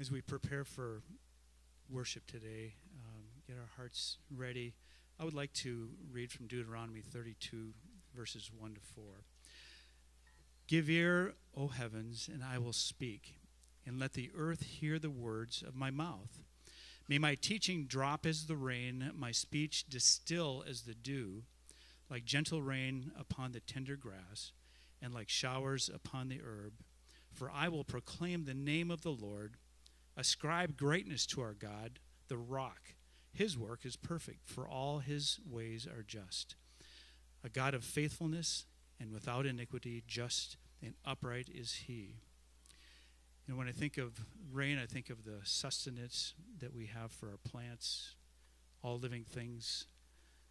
as we prepare for worship today, um, get our hearts ready, I would like to read from Deuteronomy 32, verses 1 to 4. Give ear, O heavens, and I will speak, and let the earth hear the words of my mouth. May my teaching drop as the rain, my speech distill as the dew, like gentle rain upon the tender grass, and like showers upon the herb. For I will proclaim the name of the Lord Ascribe greatness to our God, the rock. His work is perfect, for all his ways are just. A God of faithfulness and without iniquity, just and upright is he. And when I think of rain, I think of the sustenance that we have for our plants, all living things.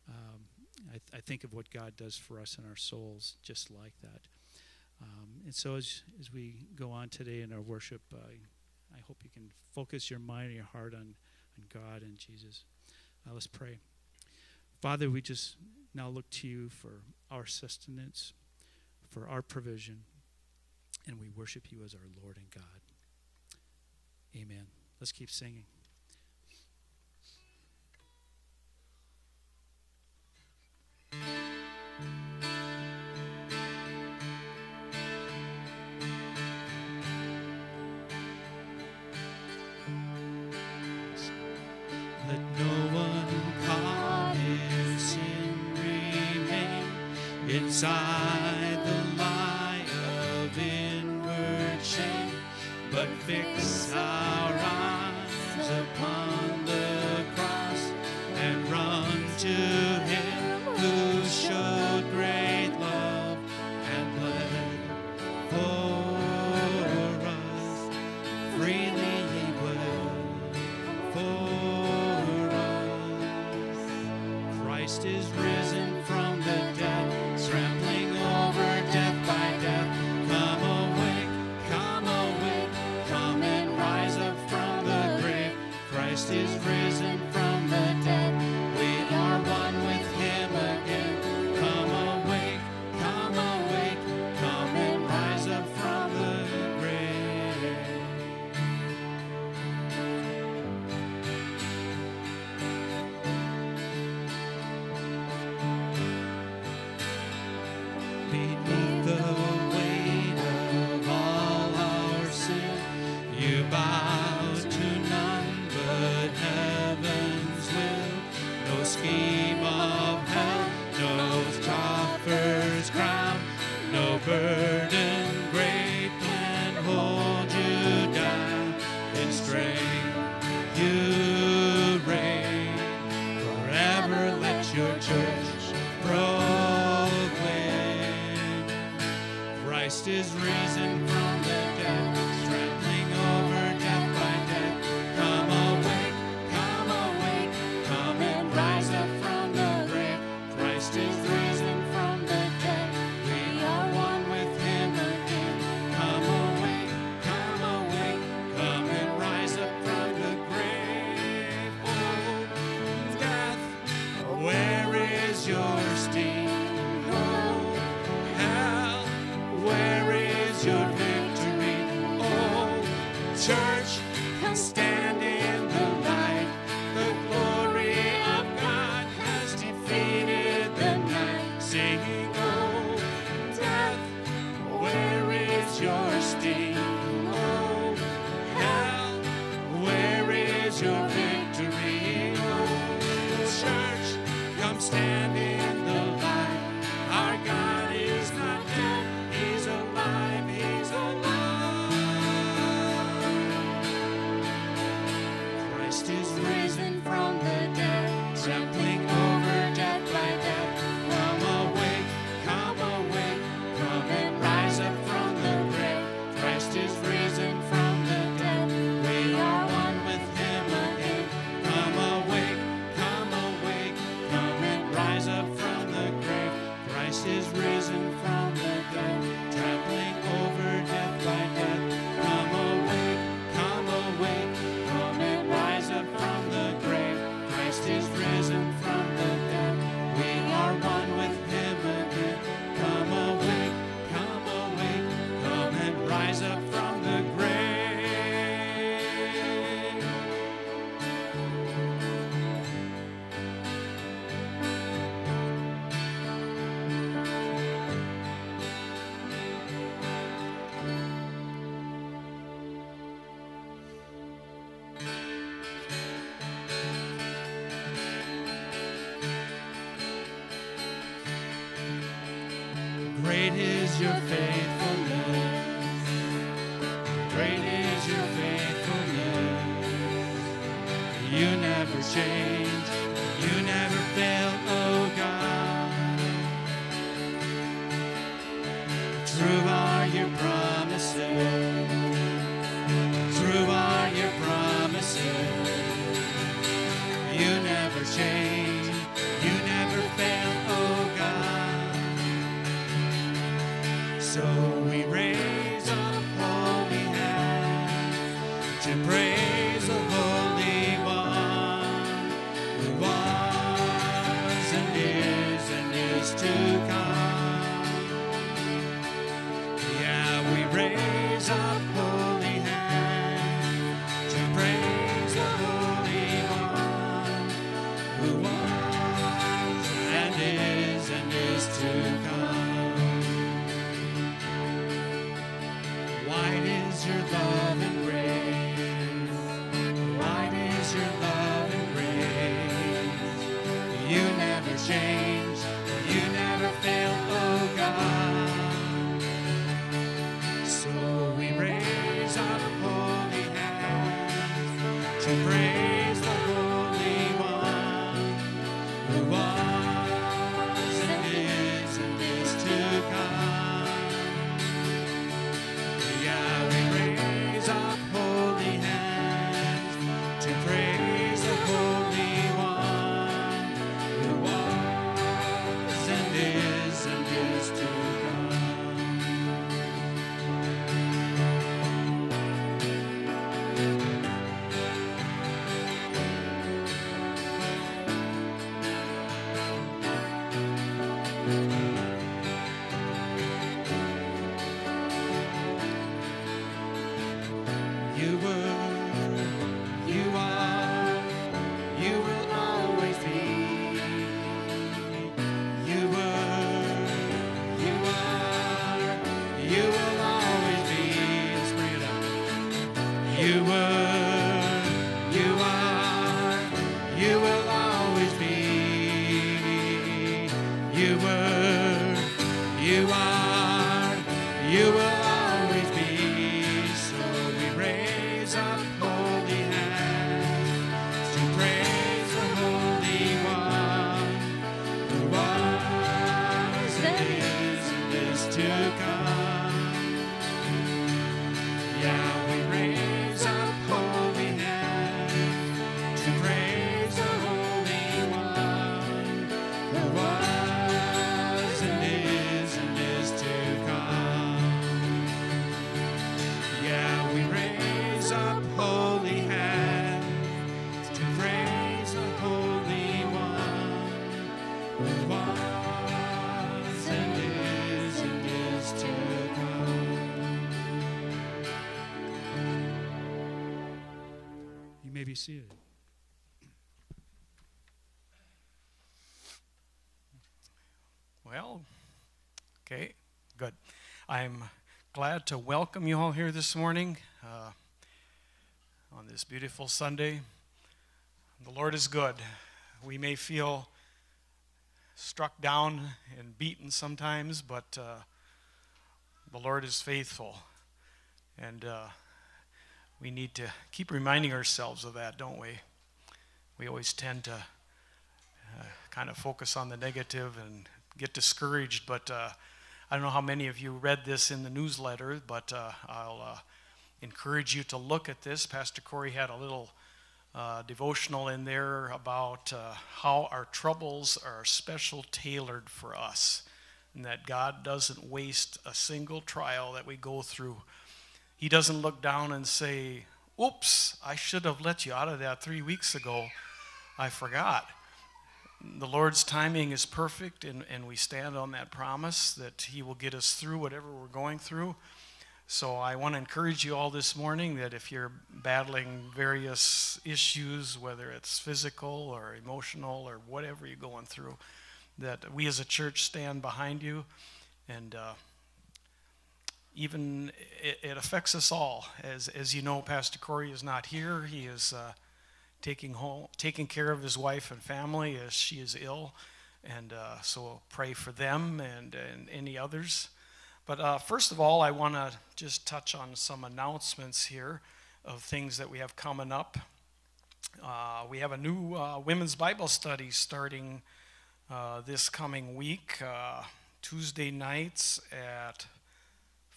Um, I, th- I, think of what God does for us in our souls, just like that. Um, and so as, as we go on today in our worship, uh, I hope you can focus your mind and your heart on, on God and Jesus. Uh, let's pray. Father, we just now look to you for our sustenance, for our provision, and we worship you as our Lord and God. Amen. Let's keep singing. Inside the lie of inward shame, but fix our your faithfulness. Change. Seated. Well, okay, good. I'm glad to welcome you all here this morning uh, on this beautiful Sunday. The Lord is good. We may feel struck down and beaten sometimes, but uh, the Lord is faithful. And uh, we need to keep reminding ourselves of that, don't we? We always tend to uh, kind of focus on the negative and get discouraged. But uh, I don't know how many of you read this in the newsletter, but uh, I'll uh, encourage you to look at this. Pastor Corey had a little uh, devotional in there about uh, how our troubles are special tailored for us, and that God doesn't waste a single trial that we go through. He doesn't look down and say, Oops, I should have let you out of that three weeks ago. I forgot the Lord's timing is perfect, and, and we stand on that promise that He will get us through whatever we're going through. So I want to encourage you all this morning that if you're battling various issues, whether it's physical or emotional or whatever you're going through, that we as a church stand behind you. And uh, even it, it affects us all. As, as you know, Pastor Corey is not here. He is uh, taking, home, taking care of his wife and family as she is ill. And uh, so pray for them and, and any others. But uh, first of all, I want to just touch on some announcements here of things that we have coming up. Uh, we have a new uh, women's Bible study starting uh, this coming week, Tuesday nights at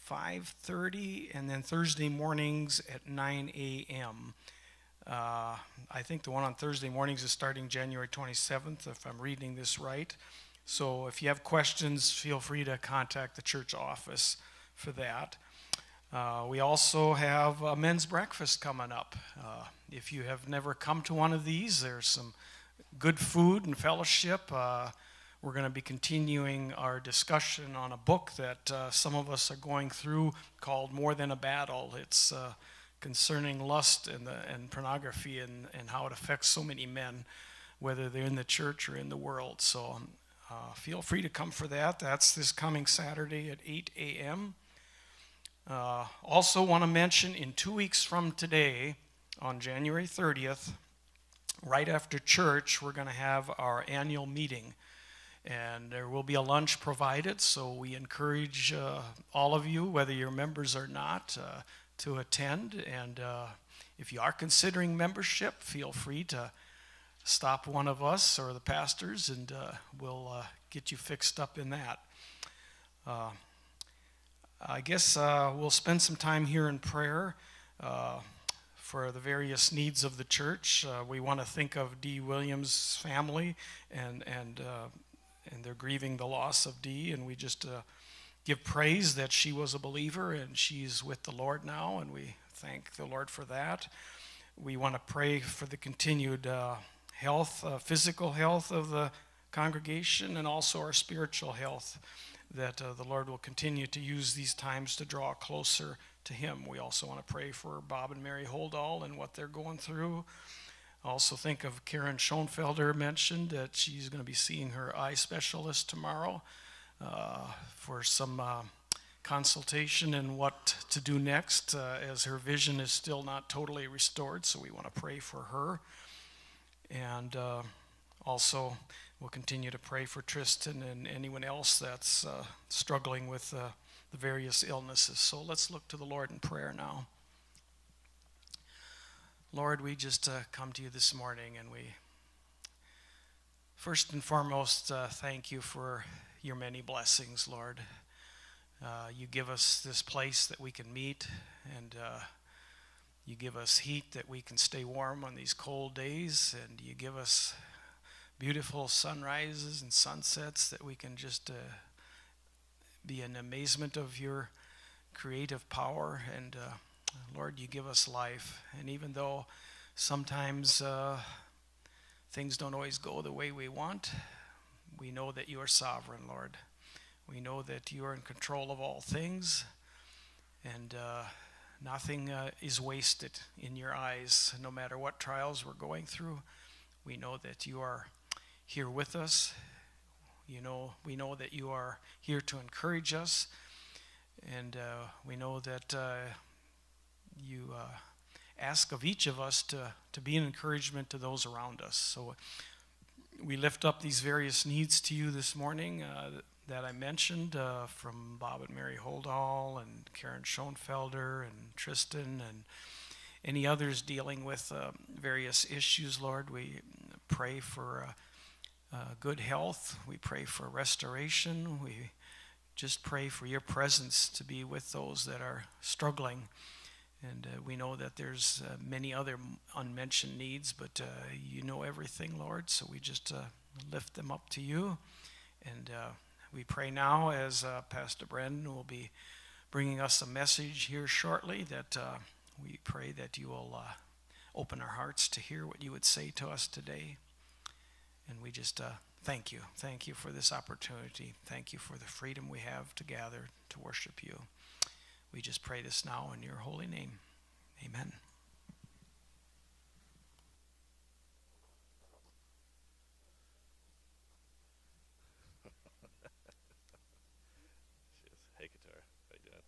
5:30, and then Thursday mornings at 9 a.m. Uh, I think the one on Thursday mornings is starting January 27th, if I'm reading this right. So if you have questions, feel free to contact the church office for that. Uh, we also have a men's breakfast coming up. Uh, if you have never come to one of these, there's some good food and fellowship. We're going to be continuing our discussion on a book that uh, some of us are going through called More Than a Battle. It's uh, concerning lust and, the, and pornography and, and how it affects so many men, whether they're in the church or in the world. So uh, feel free to come for that. That's this coming Saturday at 8 a.m. Uh, also, want to mention in two weeks from today, on January 30th, right after church, we're going to have our annual meeting. And there will be a lunch provided, so we encourage uh, all of you, whether you're members or not, uh, to attend. And uh, if you are considering membership, feel free to stop one of us or the pastors, and uh, we'll uh, get you fixed up in that. Uh, I guess uh, we'll spend some time here in prayer uh, for the various needs of the church. we want to think of D. Williams' family, and and and they're grieving the loss of Dee, and we just give praise that she was a believer and she's with the Lord now, and we thank the Lord for that. We want to pray for the continued uh, health, uh, physical health of the congregation, and also our spiritual health, that uh, the Lord will continue to use these times to draw closer to Him. We also want to pray for Bob and Mary Holdall and what they're going through. Also, think of Karen Schoenfelder mentioned that she's going to be seeing her eye specialist tomorrow. Uh, for some uh, consultation and what to do next uh, as her vision is still not totally restored. So we want to pray for her. And also, we'll continue to pray for Tristan and anyone else that's struggling with the various illnesses. So let's look to the Lord in prayer now. Lord, we just uh, come to you this morning and we, first and foremost, uh, thank you for your many blessings, Lord. Uh, you give us this place that we can meet, and uh, you give us heat that we can stay warm on these cold days, and you give us beautiful sunrises and sunsets that we can just uh, be in amazement of your creative power. And uh, Lord, you give us life. And even though sometimes uh, things don't always go the way we want, we know that you are sovereign, Lord. We know that you are in control of all things, and uh, nothing uh, is wasted in your eyes, no matter what trials we're going through. We know that you are here with us. You know, we know that you are here to encourage us, and uh, we know that uh, you uh, ask of each of us to, to be an encouragement to those around us. So we lift up these various needs to you this morning uh, that I mentioned uh, from Bob and Mary Holdall and Karen Schoenfelder and Tristan and any others dealing with uh, various issues, Lord. We pray for uh, uh, good health. We pray for restoration. We just pray for your presence to be with those that are struggling. And uh, we know that there's uh, many other unmentioned needs, but uh, you know everything, Lord. So we just uh, lift them up to you. And uh, we pray now as uh, Pastor Brandon will be bringing us a message here shortly that we pray that you will open our hearts to hear what you would say to us today. And we just thank you. Thank you for this opportunity. Thank you for the freedom we have to gather to worship you. We just pray this now in your holy name. Amen. hey, guitar. How you doing?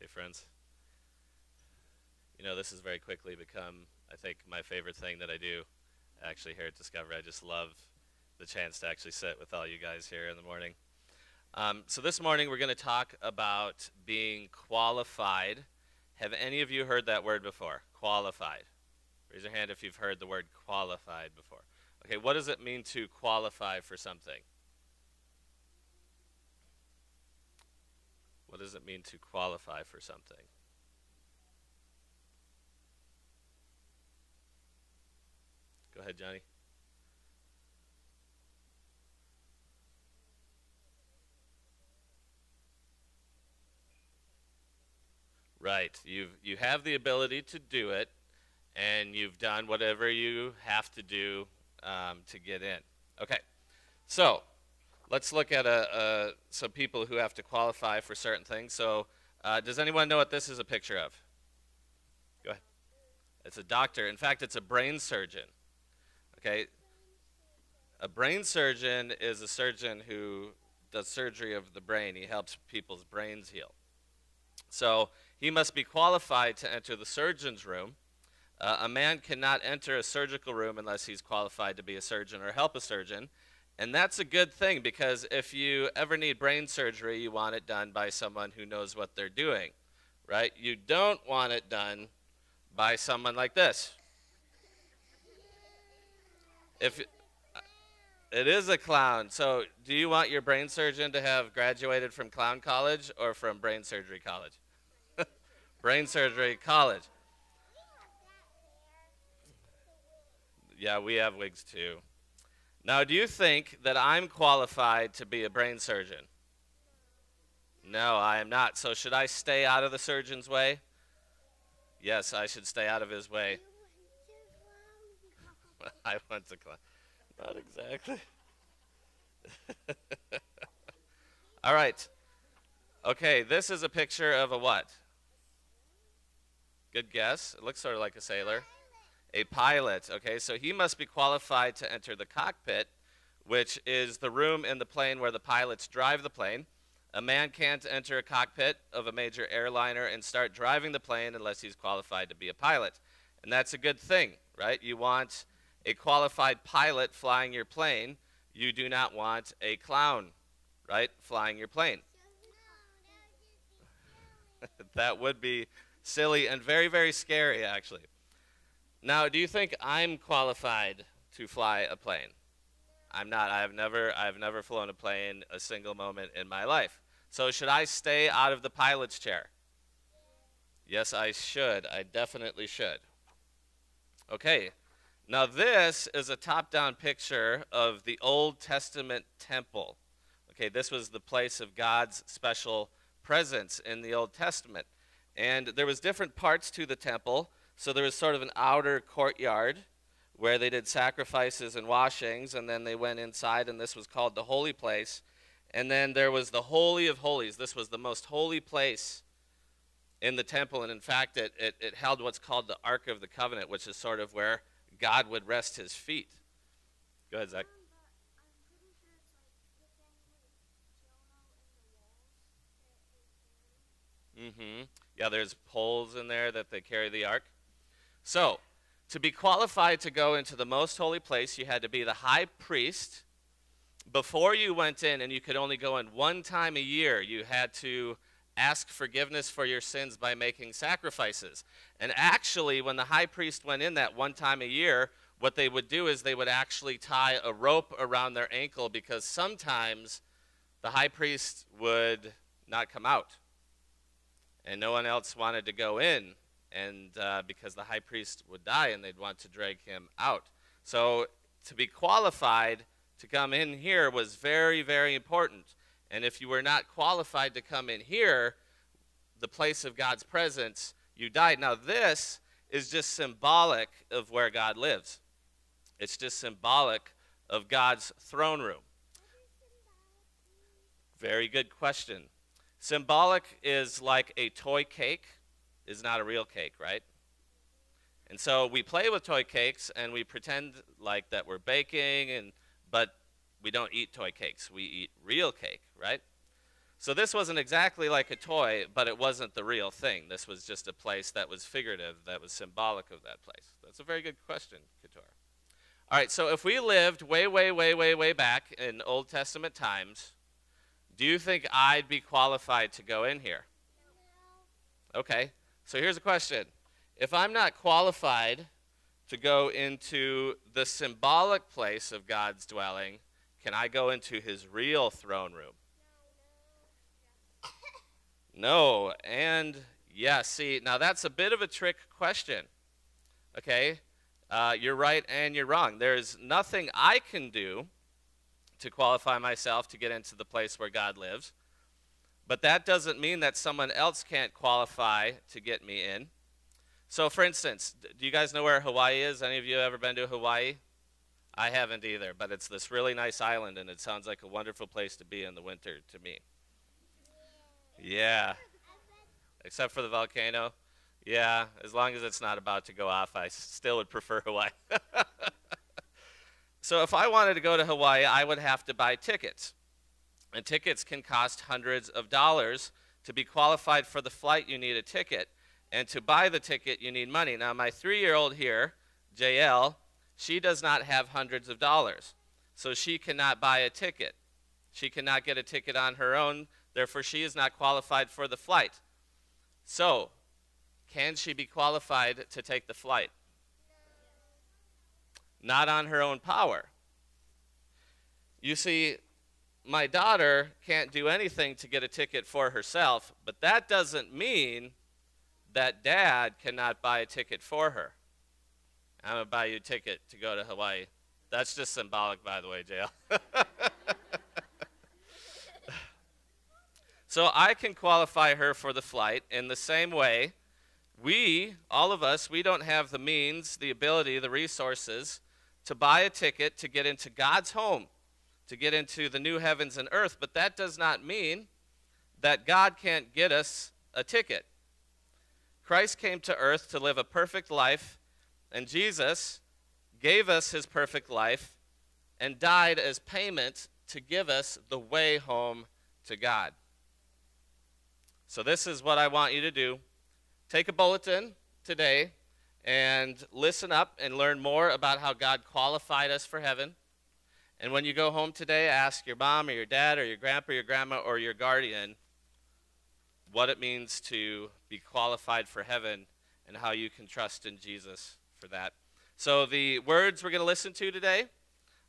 Hey, friends. You know, this has very quickly become, I think, my favorite thing that I do actually here at Discovery. I just love the chance to actually sit with all you guys here in the morning. Um, so this morning we're going to talk about being qualified. Have any of you heard that word before? Qualified. Raise your hand if you've heard the word qualified before. Okay, what does it mean to qualify for something? What does it mean to qualify for something? Go ahead, Johnny. Right. You've you have the ability to do it, and you've done whatever you have to do um, to get in. Okay. So let's look at a, a, some people who have to qualify for certain things. So uh, does anyone know what this is a picture of? Go ahead. It's a doctor. In fact, it's a brain surgeon. Okay. A brain surgeon is a surgeon who does surgery of the brain. He helps people's brains heal. So he must be qualified to enter the surgeon's room. Uh, a man cannot enter a surgical room unless he's qualified to be a surgeon or help a surgeon. And that's a good thing because if you ever need brain surgery, you want it done by someone who knows what they're doing, right? You don't want it done by someone like this. If it is a clown, so do you want your brain surgeon to have graduated from clown college or from brain surgery college? brain surgery college. Yeah, we have wigs too. Now, do you think that I'm qualified to be a brain surgeon? No, I am not. So, should I stay out of the surgeon's way? Yes, I should stay out of his way. I went to class. Not exactly. All right. Okay, this is a picture of a what? Good guess. It looks sort of like a sailor. A pilot. Okay, so he must be qualified to enter the cockpit, which is the room in the plane where the pilots drive the plane. A man can't enter a cockpit of a major airliner and start driving the plane unless he's qualified to be a pilot. And that's a good thing, right? You want a qualified pilot flying your plane. You do not want a clown, right, flying your plane. that would be silly and very, very scary, actually. Now, do you think I'm qualified to fly a plane? I'm not. I have never I have never flown a plane a single moment in my life. So should I stay out of the pilot's chair? Yes, I should. I definitely should. Okay. Now this is a top-down picture of the Old Testament temple. Okay, this was the place of God's special presence in the Old Testament. And there was different parts to the temple. So there was sort of an outer courtyard where they did sacrifices and washings, and then they went inside, and this was called the holy place. And then there was the Holy of Holies. This was the most holy place in the temple, and in fact, it, it, it held what's called the Ark of the Covenant, which is sort of where God would rest his feet. Go ahead, Zach. Mm-hmm. Yeah, there's poles in there that they carry the ark. So, to be qualified to go into the most holy place, you had to be the high priest. Before you went in, and you could only go in one time a year, you had to ask forgiveness for your sins by making sacrifices. And actually, when the high priest went in that one time a year, what they would do is they would actually tie a rope around their ankle because sometimes the high priest would not come out. And no one else wanted to go in and uh, because the high priest would die and they'd want to drag him out. So to be qualified to come in here was very, very important. And if you were not qualified to come in here, the place of God's presence, you died. Now, this is just symbolic of where God lives, it's just symbolic of God's throne room. Very good question. Symbolic is like a toy cake is not a real cake, right? And so we play with toy cakes and we pretend like that we're baking and but we don't eat toy cakes. We eat real cake, right? So this wasn't exactly like a toy, but it wasn't the real thing. This was just a place that was figurative, that was symbolic of that place. That's a very good question, Couture. All right, so if we lived way, way, way, way, way back in Old Testament times, do you think I'd be qualified to go in here? Okay, so here's a question. If I'm not qualified to go into the symbolic place of God's dwelling, can I go into his real throne room? No, and yes. See, now that's a bit of a trick question. Okay? Uh, you're right and you're wrong. There's nothing I can do to qualify myself to get into the place where God lives. But that doesn't mean that someone else can't qualify to get me in. So, for instance, do you guys know where Hawaii is? Any of you ever been to Hawaii? I haven't either, but it's this really nice island, and it sounds like a wonderful place to be in the winter to me. Yeah. Except for the volcano. Yeah, as long as it's not about to go off, I still would prefer Hawaii. so if I wanted to go to Hawaii, I would have to buy tickets. And tickets can cost hundreds of dollars. To be qualified for the flight, you need a ticket. And to buy the ticket, you need money. Now, my three year old here, JL, she does not have hundreds of dollars. So she cannot buy a ticket. She cannot get a ticket on her own. Therefore, she is not qualified for the flight. So, can she be qualified to take the flight? Not on her own power. You see, my daughter can't do anything to get a ticket for herself, but that doesn't mean that dad cannot buy a ticket for her. I'm going to buy you a ticket to go to Hawaii. That's just symbolic, by the way, JL. so I can qualify her for the flight in the same way. We, all of us, we don't have the means, the ability, the resources to buy a ticket to get into God's home to get into the new heavens and earth, but that does not mean that God can't get us a ticket. Christ came to earth to live a perfect life, and Jesus gave us his perfect life and died as payment to give us the way home to God. So, this is what I want you to do take a bulletin today and listen up and learn more about how God qualified us for heaven. And when you go home today, ask your mom or your dad or your grandpa or your grandma or your guardian what it means to be qualified for heaven and how you can trust in Jesus for that. So, the words we're going to listen to today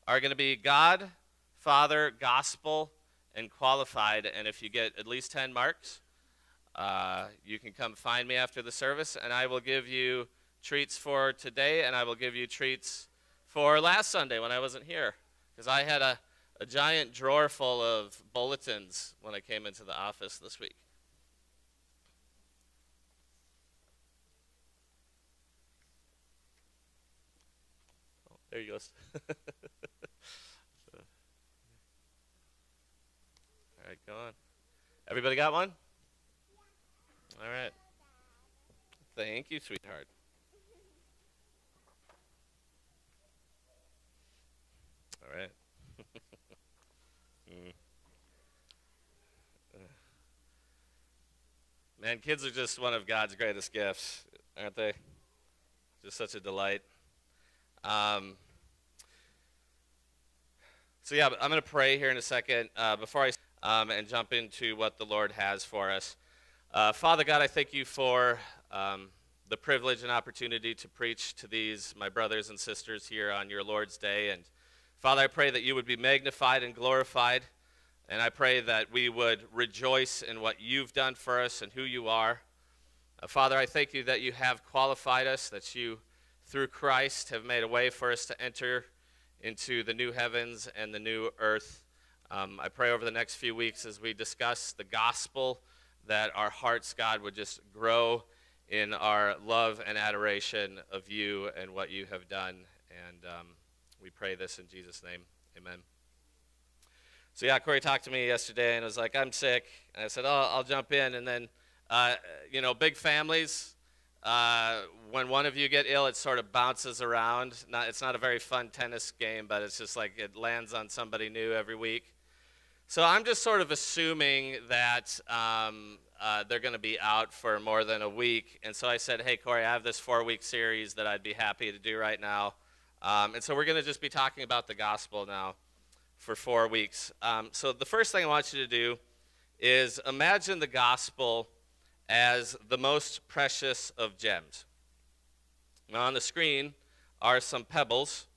are going to be God, Father, Gospel, and qualified. And if you get at least 10 marks, uh, you can come find me after the service, and I will give you treats for today, and I will give you treats for last Sunday when I wasn't here. Because I had a, a giant drawer full of bulletins when I came into the office this week. Oh, there he goes. All right, go on. Everybody got one? All right. Thank you, sweetheart. All right. mm. Man, kids are just one of God's greatest gifts, aren't they? Just such a delight. Um, so yeah, I'm going to pray here in a second uh, before I um, and jump into what the Lord has for us. Uh, Father God, I thank you for um, the privilege and opportunity to preach to these my brothers and sisters here on your Lord's Day, and Father, I pray that you would be magnified and glorified. And I pray that we would rejoice in what you've done for us and who you are. Uh, Father, I thank you that you have qualified us, that you, through Christ, have made a way for us to enter into the new heavens and the new earth. Um, I pray over the next few weeks as we discuss the gospel that our hearts, God, would just grow in our love and adoration of you and what you have done. And um, we pray this in Jesus' name. Amen. So, yeah, Corey talked to me yesterday and was like, I'm sick. And I said, Oh, I'll jump in. And then, uh, you know, big families, uh, when one of you get ill, it sort of bounces around. Not, it's not a very fun tennis game, but it's just like it lands on somebody new every week. So I'm just sort of assuming that um, uh, they're going to be out for more than a week. And so I said, Hey, Corey, I have this four week series that I'd be happy to do right now Um, and so we're going to just be talking about the gospel now for four weeks. Um, so the first thing I want you to do is imagine the gospel as the most precious of gems. Now on the screen are some pebbles.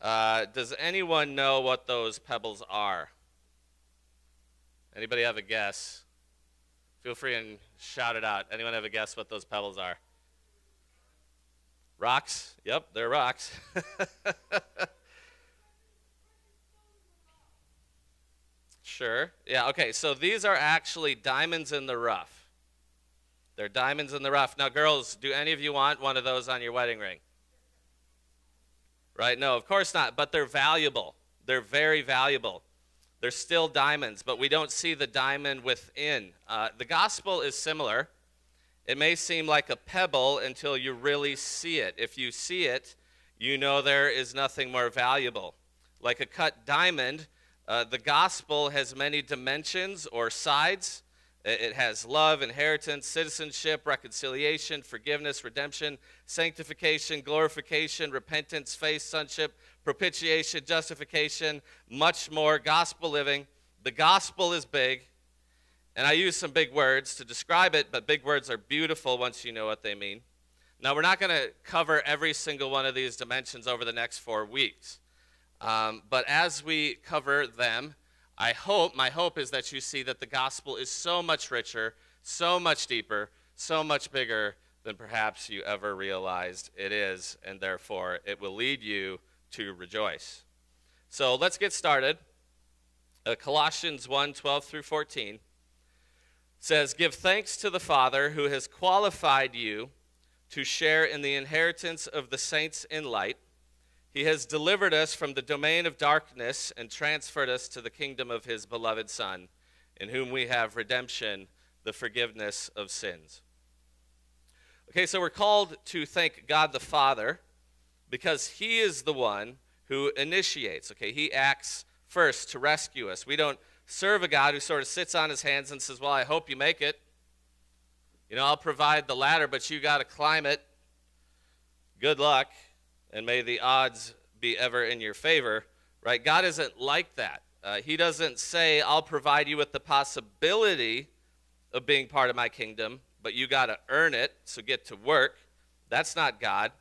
Uh, does anyone know what those pebbles are? Anybody have a guess? Feel free and shout it out. Anyone have a guess what those pebbles are? Rocks? Yep, they're rocks. sure. Yeah, okay. So these are actually diamonds in the rough. They're diamonds in the rough. Now, girls, do any of you want one of those on your wedding ring? Right? No, of course not. But they're valuable. They're very valuable. They're still diamonds, but we don't see the diamond within. Uh, the gospel is similar. It may seem like a pebble until you really see it. If you see it, you know there is nothing more valuable. Like a cut diamond, uh, the gospel has many dimensions or sides. It has love, inheritance, citizenship, reconciliation, forgiveness, redemption, sanctification, glorification, repentance, faith, sonship, propitiation, justification, much more, gospel living. The gospel is big. And I use some big words to describe it, but big words are beautiful once you know what they mean. Now, we're not going to cover every single one of these dimensions over the next four weeks. Um, but as we cover them, I hope, my hope is that you see that the gospel is so much richer, so much deeper, so much bigger than perhaps you ever realized it is, and therefore it will lead you to rejoice. So let's get started. Uh, Colossians 1 12 through 14 says, Give thanks to the Father who has qualified you to share in the inheritance of the saints in light. He has delivered us from the domain of darkness and transferred us to the kingdom of his beloved Son, in whom we have redemption, the forgiveness of sins. Okay, so we're called to thank God the Father because he is the one who initiates. Okay, he acts first to rescue us. We don't serve a God who sort of sits on his hands and says, Well, I hope you make it. You know, I'll provide the ladder, but you got to climb it. Good luck, and may the odds be ever in your favor. Right? God isn't like that. Uh, he doesn't say, I'll provide you with the possibility of being part of my kingdom, but you got to earn it, so get to work. That's not God.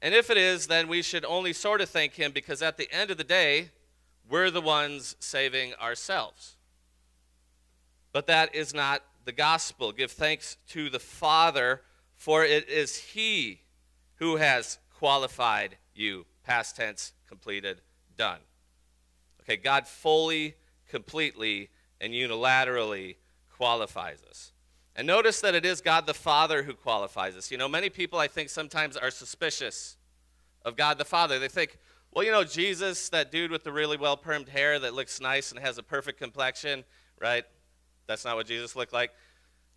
And if it is, then we should only sort of thank Him because at the end of the day, we're the ones saving ourselves. But that is not the gospel. Give thanks to the Father, for it is He who has qualified you. Past tense, completed, done. Okay, God fully, completely, and unilaterally qualifies us. And notice that it is God the Father who qualifies us. You know, many people, I think, sometimes are suspicious of God the Father. They think, well, you know, Jesus, that dude with the really well permed hair that looks nice and has a perfect complexion, right? That's not what Jesus looked like.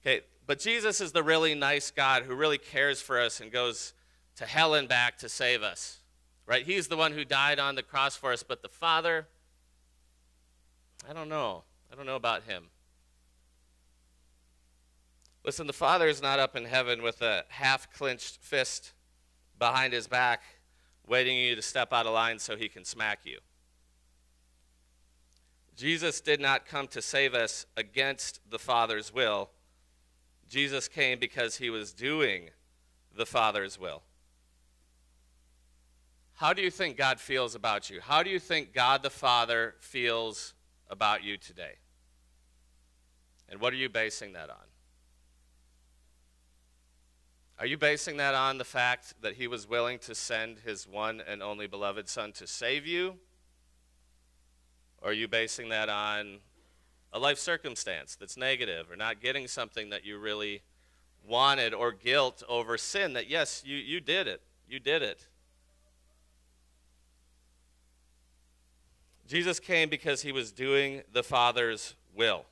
Okay, but Jesus is the really nice God who really cares for us and goes to hell and back to save us, right? He's the one who died on the cross for us, but the Father, I don't know. I don't know about him. Listen, the Father is not up in heaven with a half clenched fist behind his back waiting you to step out of line so he can smack you. Jesus did not come to save us against the Father's will. Jesus came because he was doing the Father's will. How do you think God feels about you? How do you think God the Father feels about you today? And what are you basing that on? Are you basing that on the fact that he was willing to send his one and only beloved Son to save you? Or are you basing that on a life circumstance that's negative or not getting something that you really wanted or guilt over sin that, yes, you, you did it? You did it. Jesus came because he was doing the Father's will.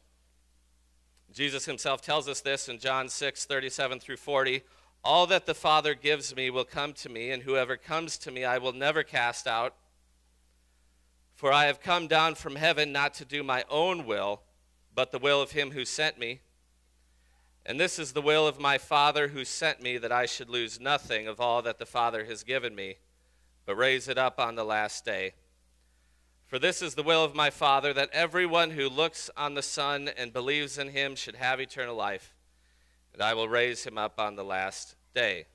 Jesus himself tells us this in John 6 37 through 40. All that the Father gives me will come to me, and whoever comes to me I will never cast out. For I have come down from heaven not to do my own will, but the will of him who sent me. And this is the will of my Father who sent me, that I should lose nothing of all that the Father has given me, but raise it up on the last day. For this is the will of my Father, that everyone who looks on the Son and believes in him should have eternal life, and I will raise him up on the last day.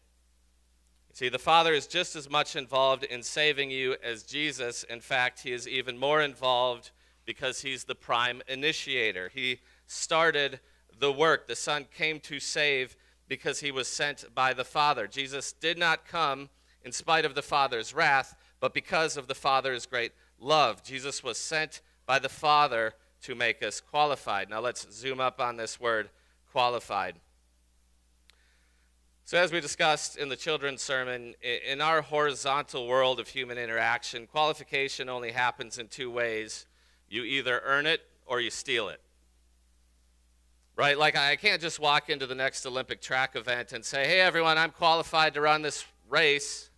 See, the Father is just as much involved in saving you as Jesus. In fact, he is even more involved because he's the prime initiator. He started the work. The Son came to save because he was sent by the Father. Jesus did not come in spite of the Father's wrath, but because of the Father's great love. Jesus was sent by the Father to make us qualified. Now let's zoom up on this word qualified. So, as we discussed in the children's sermon, in our horizontal world of human interaction, qualification only happens in two ways you either earn it or you steal it. Right? Like, I can't just walk into the next Olympic track event and say, hey, everyone, I'm qualified to run this race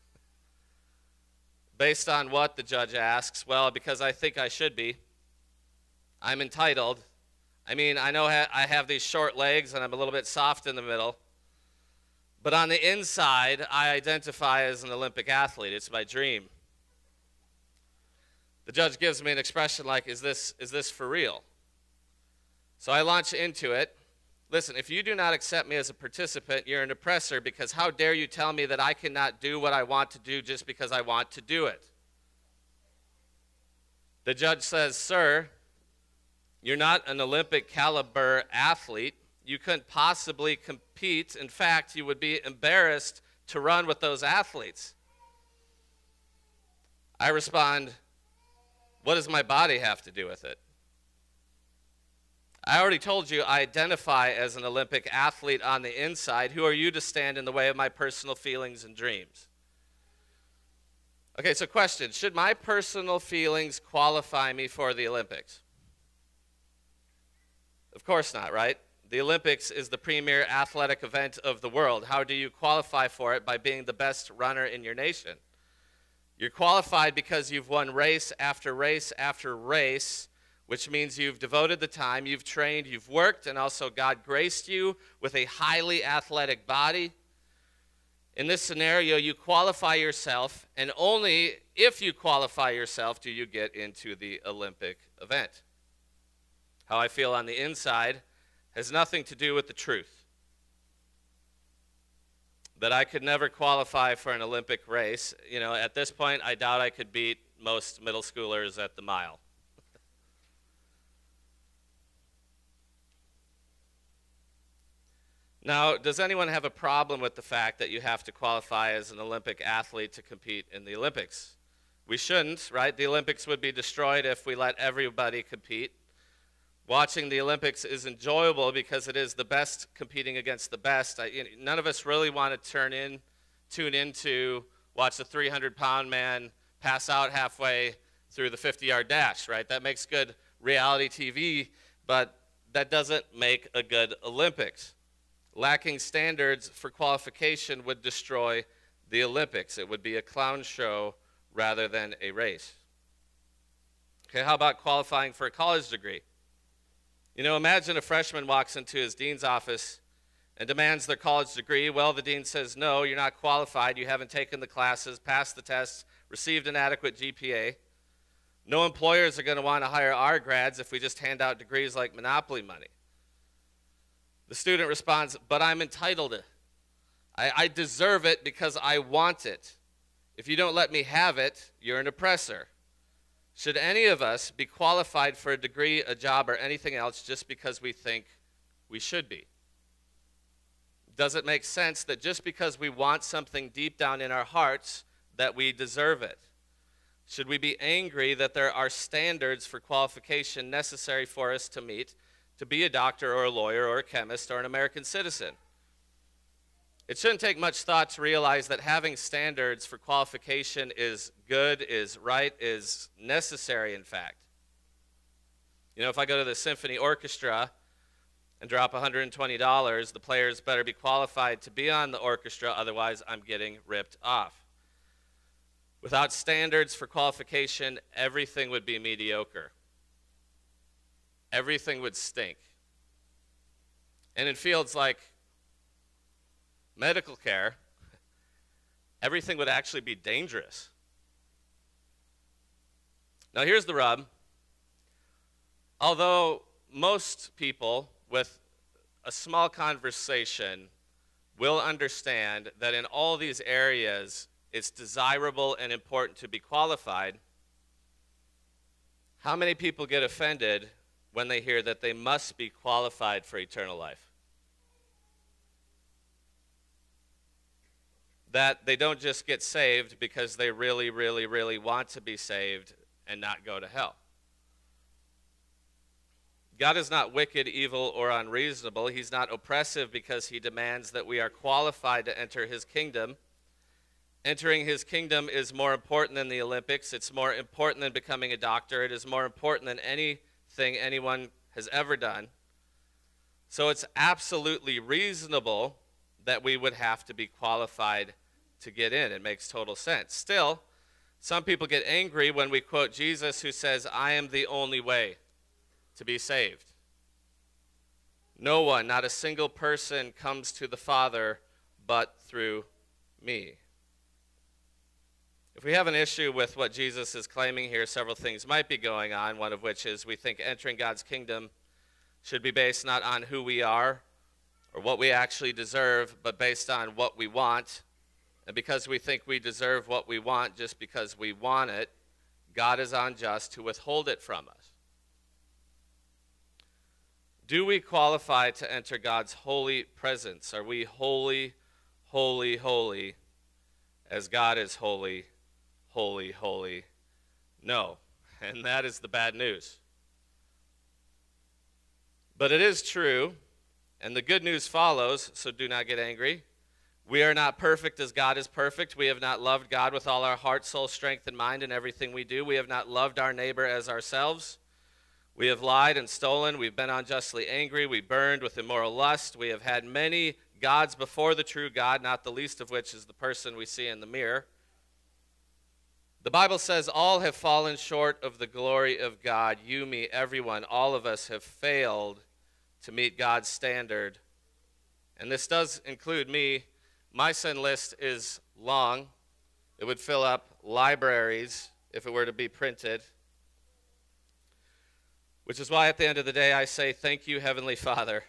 based on what the judge asks. Well, because I think I should be. I'm entitled. I mean, I know I have these short legs and I'm a little bit soft in the middle. But on the inside, I identify as an Olympic athlete. It's my dream. The judge gives me an expression like, is this, is this for real? So I launch into it. Listen, if you do not accept me as a participant, you're an oppressor because how dare you tell me that I cannot do what I want to do just because I want to do it? The judge says, Sir, you're not an Olympic caliber athlete you couldn't possibly compete. In fact, you would be embarrassed to run with those athletes. I respond, What does my body have to do with it? I already told you I identify as an Olympic athlete on the inside. Who are you to stand in the way of my personal feelings and dreams? Okay, so question Should my personal feelings qualify me for the Olympics? Of course not, right? The Olympics is the premier athletic event of the world. How do you qualify for it? By being the best runner in your nation. You're qualified because you've won race after race after race, which means you've devoted the time, you've trained, you've worked, and also God graced you with a highly athletic body. In this scenario, you qualify yourself, and only if you qualify yourself do you get into the Olympic event. How I feel on the inside has nothing to do with the truth. That I could never qualify for an Olympic race. You know, at this point, I doubt I could beat most middle schoolers at the mile. Now, does anyone have a problem with the fact that you have to qualify as an Olympic athlete to compete in the Olympics? We shouldn't, right? The Olympics would be destroyed if we let everybody compete. Watching the Olympics is enjoyable because it is the best competing against the best. I, you know, none of us really want to turn in, tune into, watch the 300 pound man pass out halfway through the 50 yard dash, right? That makes good reality TV, but that doesn't make a good Olympics. Lacking standards for qualification would destroy the Olympics. It would be a clown show rather than a race. Okay, how about qualifying for a college degree? You know, imagine a freshman walks into his dean's office and demands their college degree. Well, the dean says, No, you're not qualified. You haven't taken the classes, passed the tests, received an adequate GPA. No employers are going to want to hire our grads if we just hand out degrees like monopoly money. The student responds, But I'm entitled I, I deserve it because I want it. If you don't let me have it, you're an oppressor. Should any of us be qualified for a degree, a job, or anything else just because we think we should be? Does it make sense that just because we want something deep down in our hearts, that we deserve it? Should we be angry that there are standards for qualification necessary for us to meet to be a doctor or a lawyer or a chemist or an American citizen? It shouldn't take much thought to realize that having standards for qualification is good, is right, is necessary, in fact. You know, if I go to the symphony orchestra and drop $120, the players better be qualified to be on the orchestra, otherwise, I'm getting ripped off. Without standards for qualification, everything would be mediocre. Everything would stink. And in fields like medical care, everything would actually be dangerous. Now, here's the rub. Although most people with a small conversation will understand that in all these areas it's desirable and important to be qualified, how many people get offended when they hear that they must be qualified for eternal life? That they don't just get saved because they really, really, really want to be saved and not go to hell. God is not wicked, evil, or unreasonable. He's not oppressive because he demands that we are qualified to enter his kingdom. Entering his kingdom is more important than the Olympics. It's more important than becoming a doctor. It is more important than anything anyone has ever done. So it's absolutely reasonable that we would have to be qualified to get in. It makes total sense. Still, some people get angry when we quote Jesus, who says, I am the only way to be saved. No one, not a single person, comes to the Father but through me. If we have an issue with what Jesus is claiming here, several things might be going on, one of which is we think entering God's kingdom should be based not on who we are or what we actually deserve, but based on what we want. And because we think we deserve what we want just because we want it, God is unjust to withhold it from us. Do we qualify to enter God's holy presence? Are we holy, holy, holy as God is holy, holy, holy? No. And that is the bad news. But it is true, and the good news follows, so do not get angry. We are not perfect as God is perfect. We have not loved God with all our heart, soul, strength, and mind in everything we do. We have not loved our neighbor as ourselves. We have lied and stolen. We've been unjustly angry. We burned with immoral lust. We have had many gods before the true God, not the least of which is the person we see in the mirror. The Bible says all have fallen short of the glory of God. You, me, everyone, all of us have failed to meet God's standard. And this does include me. My sin list is long, it would fill up libraries if it were to be printed. Which is why at the end of the day I say, Thank you, Heavenly Father.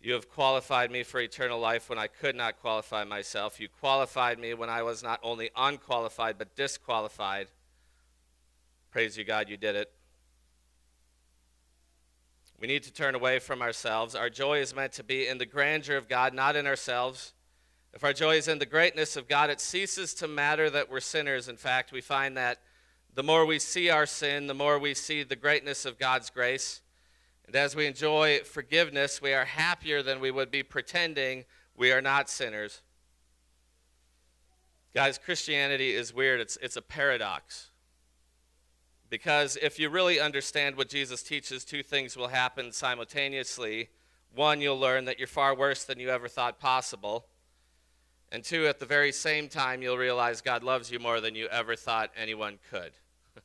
You have qualified me for eternal life when I could not qualify myself. You qualified me when I was not only unqualified, but disqualified. Praise you, God, you did it. We need to turn away from ourselves. Our joy is meant to be in the grandeur of God, not in ourselves. If our joy is in the greatness of God, it ceases to matter that we're sinners. In fact, we find that the more we see our sin, the more we see the greatness of God's grace. And as we enjoy forgiveness, we are happier than we would be pretending we are not sinners. Guys, Christianity is weird. It's, it's a paradox. Because if you really understand what Jesus teaches, two things will happen simultaneously. One, you'll learn that you're far worse than you ever thought possible. And two, at the very same time, you'll realize God loves you more than you ever thought anyone could.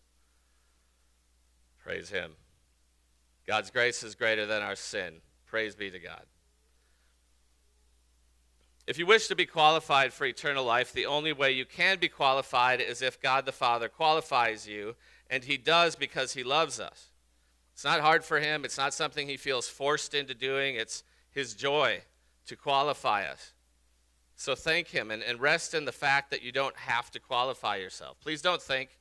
Praise Him. God's grace is greater than our sin. Praise be to God. If you wish to be qualified for eternal life, the only way you can be qualified is if God the Father qualifies you, and He does because He loves us. It's not hard for Him, it's not something He feels forced into doing, it's His joy to qualify us. So thank Him and, and rest in the fact that you don't have to qualify yourself. Please don't think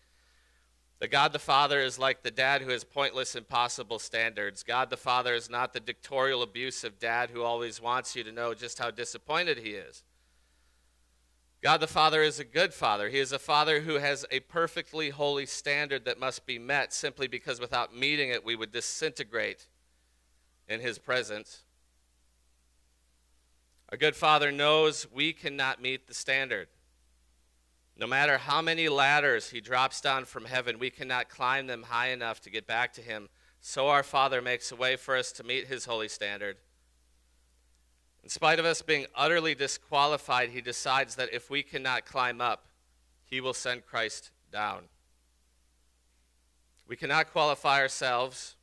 that God the Father is like the dad who has pointless, impossible standards. God the Father is not the dictatorial, abusive dad who always wants you to know just how disappointed he is. God the Father is a good father. He is a father who has a perfectly holy standard that must be met simply because without meeting it, we would disintegrate in his presence. A good father knows we cannot meet the standard. No matter how many ladders he drops down from heaven, we cannot climb them high enough to get back to him. So our Father makes a way for us to meet his holy standard. In spite of us being utterly disqualified, he decides that if we cannot climb up, he will send Christ down. We cannot qualify ourselves,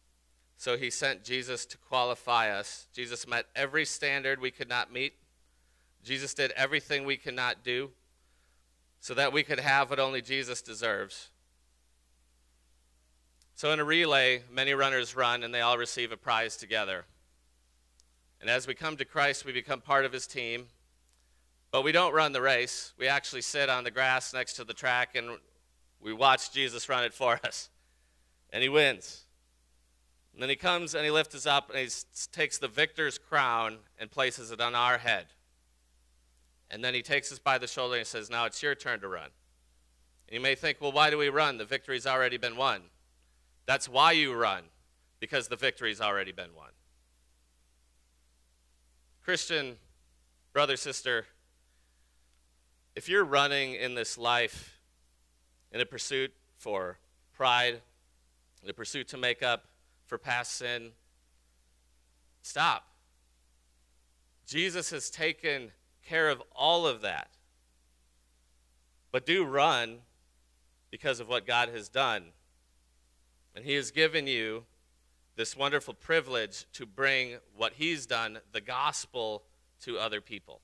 so he sent Jesus to qualify us. Jesus met every standard we could not meet. Jesus did everything we cannot do so that we could have what only Jesus deserves. So, in a relay, many runners run and they all receive a prize together. And as we come to Christ, we become part of his team. But we don't run the race. We actually sit on the grass next to the track and we watch Jesus run it for us. And he wins. And then he comes and he lifts us up and he takes the victor's crown and places it on our head. And then he takes us by the shoulder and says, Now it's your turn to run. And you may think, Well, why do we run? The victory's already been won. That's why you run, because the victory's already been won. Christian, brother, sister, if you're running in this life in a pursuit for pride, in a pursuit to make up for past sin, stop. Jesus has taken care of all of that. But do run because of what God has done. And He has given you this wonderful privilege to bring what He's done, the gospel, to other people.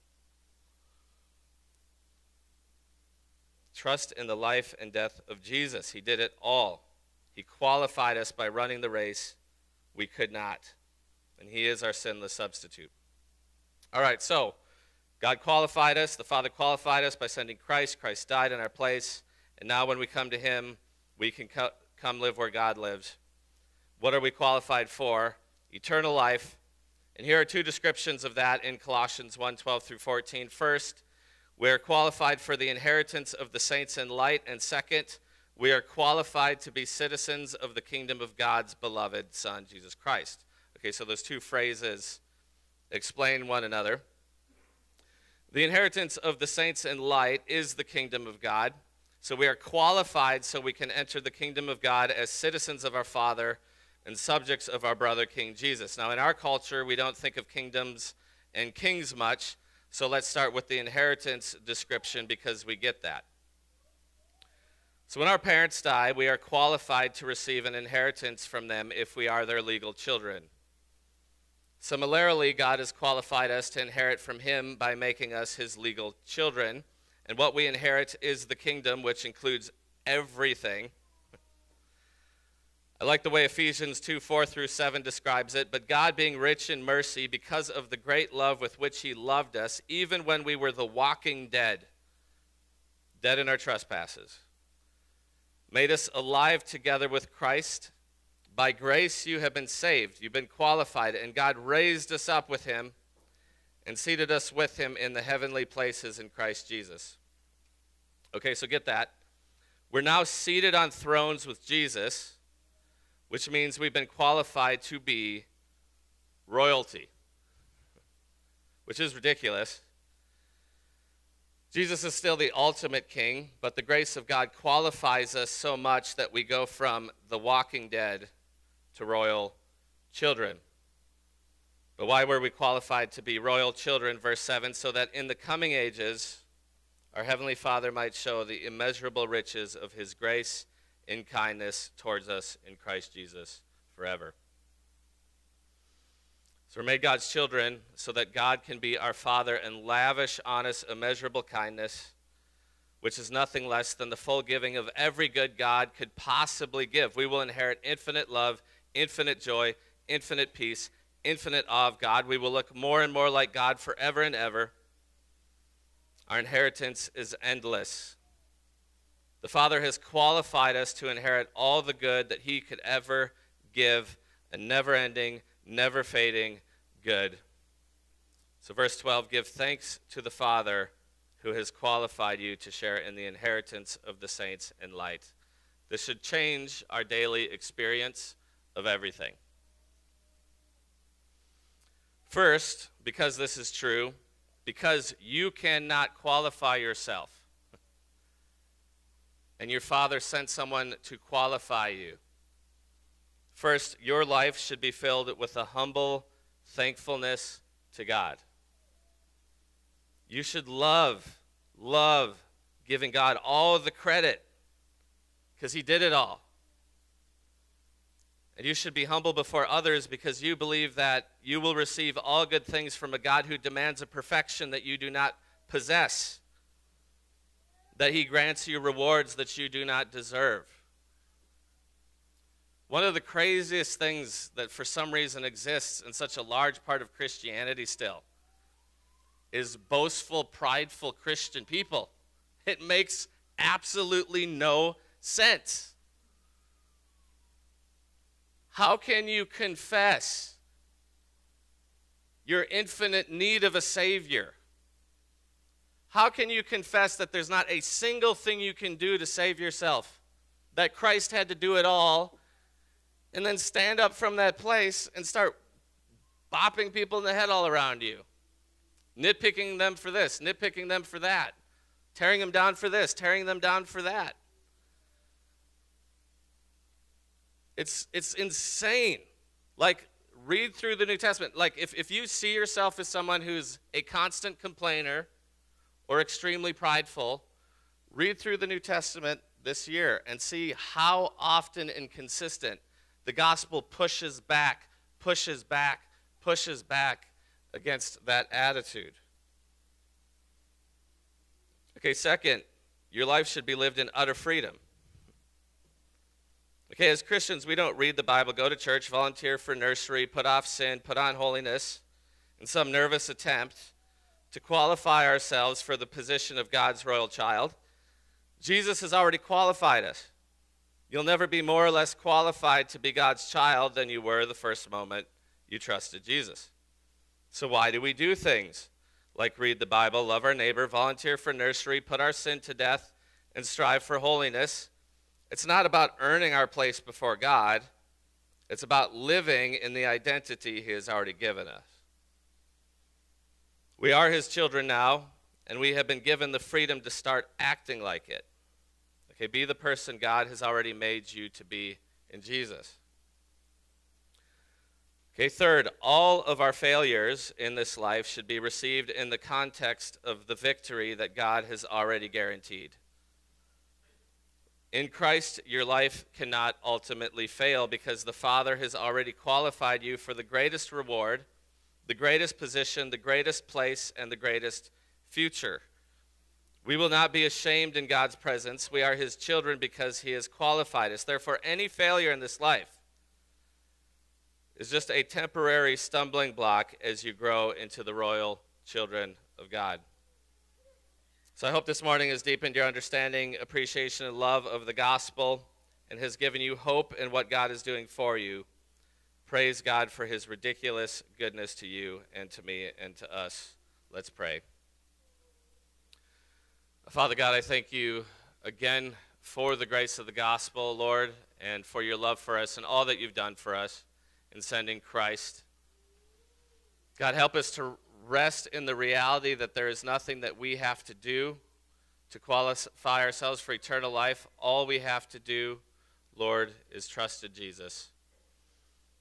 Trust in the life and death of Jesus. He did it all. He qualified us by running the race we could not. And He is our sinless substitute. All right, so God qualified us. The Father qualified us by sending Christ. Christ died in our place. And now, when we come to Him, we can co- come live where God lives. What are we qualified for? Eternal life. And here are two descriptions of that in Colossians 1 12 through 14. First, we are qualified for the inheritance of the saints in light. And second, we are qualified to be citizens of the kingdom of God's beloved Son, Jesus Christ. Okay, so those two phrases explain one another. The inheritance of the saints in light is the kingdom of God. So we are qualified so we can enter the kingdom of God as citizens of our Father and subjects of our brother King Jesus. Now, in our culture, we don't think of kingdoms and kings much. So let's start with the inheritance description because we get that. So when our parents die, we are qualified to receive an inheritance from them if we are their legal children. Similarly, God has qualified us to inherit from Him by making us His legal children. And what we inherit is the kingdom, which includes everything. I like the way Ephesians 2 4 through 7 describes it. But God, being rich in mercy, because of the great love with which He loved us, even when we were the walking dead, dead in our trespasses, made us alive together with Christ. By grace you have been saved, you've been qualified, and God raised us up with Him and seated us with Him in the heavenly places in Christ Jesus. Okay, so get that. We're now seated on thrones with Jesus which means we've been qualified to be royalty, which is ridiculous. Jesus is still the ultimate king, but the grace of God qualifies us so much that we go from the walking dead to royal children. But why were we qualified to be royal children? Verse 7 so that in the coming ages our Heavenly Father might show the immeasurable riches of His grace in kindness towards us in Christ Jesus forever. So we're made God's children so that God can be our Father and lavish on us immeasurable kindness, which is nothing less than the full giving of every good God could possibly give. We will inherit infinite love, infinite joy, infinite peace, infinite awe of God. We will look more and more like God forever and ever. Our inheritance is endless. The Father has qualified us to inherit all the good that He could ever give, a never ending, never fading good. So, verse 12 give thanks to the Father who has qualified you to share in the inheritance of the saints in light. This should change our daily experience of everything. First, because this is true, because you cannot qualify yourself and your Father sent someone to qualify you. First, your life should be filled with a humble thankfulness to God. You should love, love giving God all the credit because He did it all. And you should be humble before others because you believe that you will receive all good things from a God who demands a perfection that you do not possess that he grants you rewards that you do not deserve. One of the craziest things that for some reason exists in such a large part of Christianity still is boastful, prideful Christian people. It makes absolutely no sense. How can you confess your infinite need of a Savior? How can you confess that there's not a single thing you can do to save yourself? That Christ had to do it all, and then stand up from that place and start bopping people in the head all around you, nitpicking them for this, nitpicking them for that, tearing them down for this, tearing them down for that. It's, it's insane. Like, read through the New Testament. Like, if, if you see yourself as someone who's a constant complainer or extremely prideful, read through the New Testament this year and see how often and consistent the gospel pushes back, pushes back, pushes back against that attitude. Okay, second, your life should be lived in utter freedom. Okay, as Christians, we don't read the Bible, go to church, volunteer for nursery, put off sin, put on holiness in some nervous attempt to qualify ourselves for the position of God's royal child. Jesus has already qualified us. You'll never be more or less qualified to be God's child than you were the first moment you trusted Jesus. So, why do we do things like read the Bible, love our neighbor, volunteer for nursery, put our sin to death, and strive for holiness? It's not about earning our place before God, it's about living in the identity He has already given us. We are His children now, and we have been given the freedom to start acting like it. Okay, be the person God has already made you to be in Jesus. Okay, third, all of our failures in this life should be received in the context of the victory that God has already guaranteed. In Christ, your life cannot ultimately fail because the Father has already qualified you for the greatest reward, the greatest position, the greatest place, and the greatest future. We will not be ashamed in God's presence. We are His children because He has qualified us. Therefore, any failure in this life is just a temporary stumbling block as you grow into the royal children of God. So I hope this morning has deepened your understanding, appreciation, and love of the gospel and has given you hope in what God is doing for you. Praise God for his ridiculous goodness to you and to me and to us. Let's pray. Father God, I thank you again for the grace of the gospel, Lord, and for your love for us and all that you've done for us in sending Christ. God, help us to rest in the reality that there is nothing that we have to do to qualify ourselves for eternal life. All we have to do, Lord, is trust in Jesus.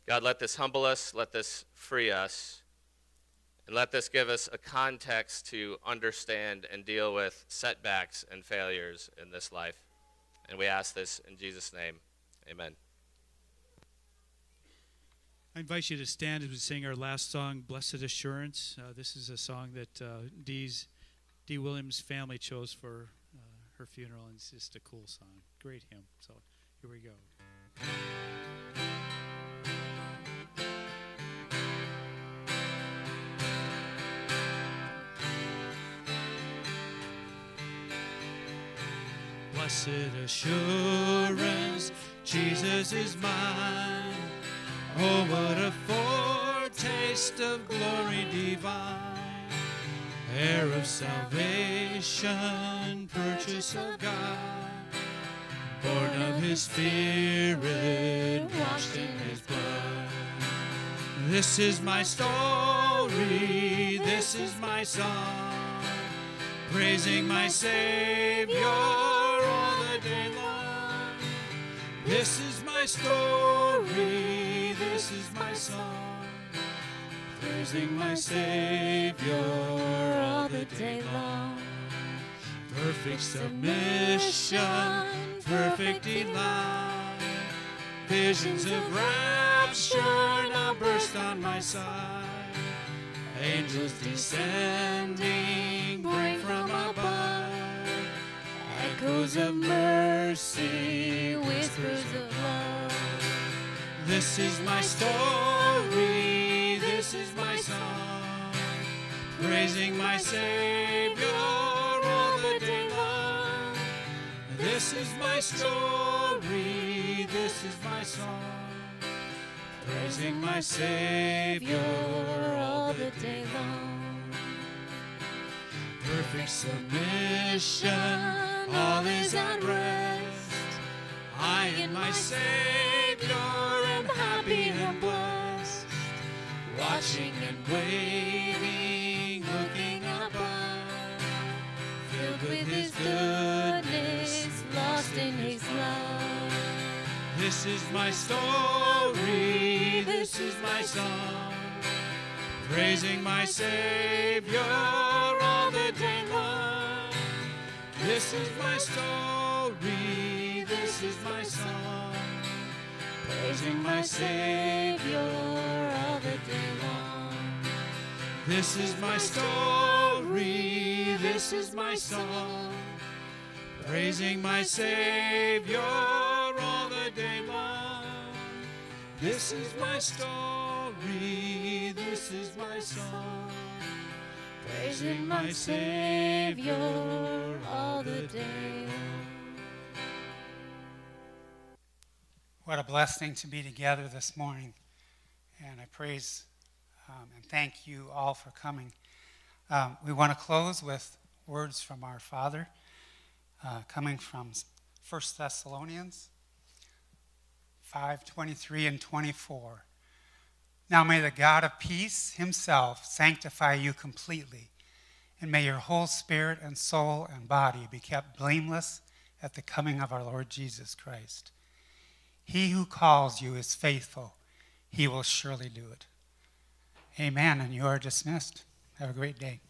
God, let this humble us, let this free us, and let this give us a context to understand and deal with setbacks and failures in this life. And we ask this in Jesus' name. Amen. I invite you to stand as we sing our last song, Blessed Assurance. Uh, this is a song that uh, Dee's, Dee Williams' family chose for uh, her funeral, and it's just a cool song. Great hymn. So here we go. Blessed assurance, Jesus is mine. Oh, what a foretaste of glory divine, heir of salvation, purchase of God, born of His Spirit, washed in His blood. This is my story, this is my song, praising my Savior all the day long. This is my story, this is my song, praising my Savior all the day long. Perfect submission, perfect delight, visions of rapture now burst on my side. Angels descending bring from above echoes of mercy, whispers of love. This is my story, this is my song, praising my Savior all the day long. This is my story, this is my song, praising my Savior all the day long. Perfect submission, all is at rest. I and my Savior watching and waiting, looking above, filled with His goodness, lost in His love. This is my story, this is my song, praising my Savior all the day long. This is my story, this is my song, praising my Savior This is my story, this is my song, praising my Savior all the day long. This is my story, this is my song, praising my Savior all the day long. What a blessing to be together this morning. And I praise um, and thank you all for coming. Um, we want to close with words from our Father uh, coming from 1 Thessalonians 5 23 and 24. Now may the God of peace himself sanctify you completely, and may your whole spirit and soul and body be kept blameless at the coming of our Lord Jesus Christ. He who calls you is faithful, he will surely do it. Amen, and you are dismissed. Have a great day.